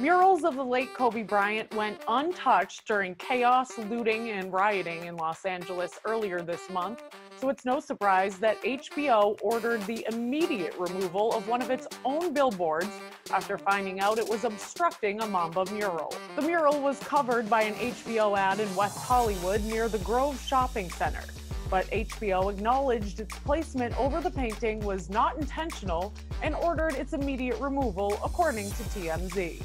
Murals of the late Kobe Bryant went untouched during chaos, looting, and rioting in Los Angeles earlier this month, so it's no surprise that HBO ordered the immediate removal of one of its own billboards after finding out it was obstructing a Mamba mural. The mural was covered by an HBO ad in West Hollywood near the Grove Shopping Center but HBO acknowledged its placement over the painting was not intentional and ordered its immediate removal, according to TMZ.